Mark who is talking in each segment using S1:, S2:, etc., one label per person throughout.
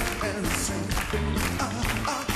S1: and sing. Ah, ah.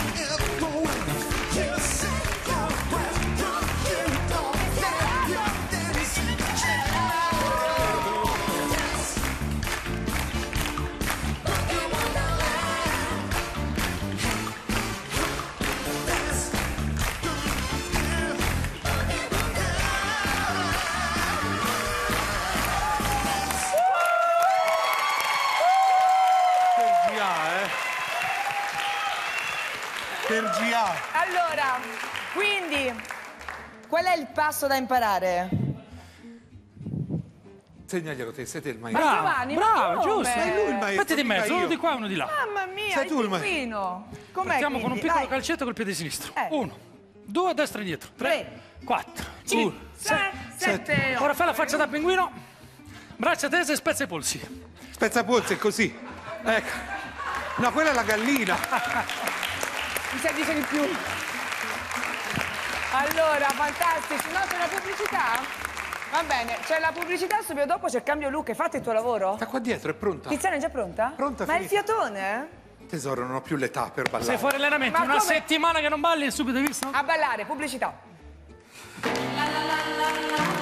S1: Per GA.
S2: Allora, quindi, qual è il passo da imparare?
S1: Segnaglielo te, sei te il
S2: Ma
S1: maestro.
S2: Giovanni, ma
S3: bravo,
S2: come?
S3: giusto.
S1: Sei lui il maestro.
S3: Mettiti in mezzo, uno di qua e uno di là.
S2: Mamma mia,
S1: Sei tu il ma-
S2: pinguino. Com'è
S3: Partiamo con un
S2: quindi?
S3: piccolo
S2: Vai.
S3: calcetto col piede sinistro.
S2: Eh.
S3: Uno, due, destra e indietro. Tre,
S2: Tre,
S3: quattro,
S2: Cinque,
S3: uno,
S2: sei, sette,
S3: Ora
S2: otto.
S3: fai la faccia da pinguino. Braccia tese e spezza i polsi.
S1: Spezzapolsi è così. Ecco. No, quella è la gallina.
S2: mi sa dice di più. Allora, fantastici. No, c'è la pubblicità? Va bene, c'è la pubblicità, subito dopo c'è il cambio look. Hai fatto il tuo lavoro?
S1: Sta qua dietro, è pronta.
S2: Tiziana è già pronta?
S1: Pronta,
S2: Ma è
S1: il
S2: fiatone?
S1: Tesoro, non ho più l'età per ballare.
S3: Sei fuori allenamento,
S2: Ma
S3: una
S2: come?
S3: settimana che non balli e subito hai visto?
S2: A ballare, pubblicità. La, la, La, la, la,